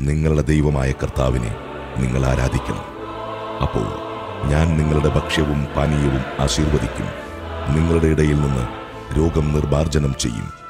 നിങ്ങളുടെ ദൈവമായ കർത്താവിനെ നിങ്ങൾ ആരാധിക്കണം. അപ്പോൾ ഞാൻ നിങ്ങളുടെ ഭക്ഷ്യവും പാനീയവും ആശീർവദിക്കും. നിങ്ങളുടെ ഇടയിൽ നിന്ന് രോഗം നിർമാർജനം ചെയ്യും.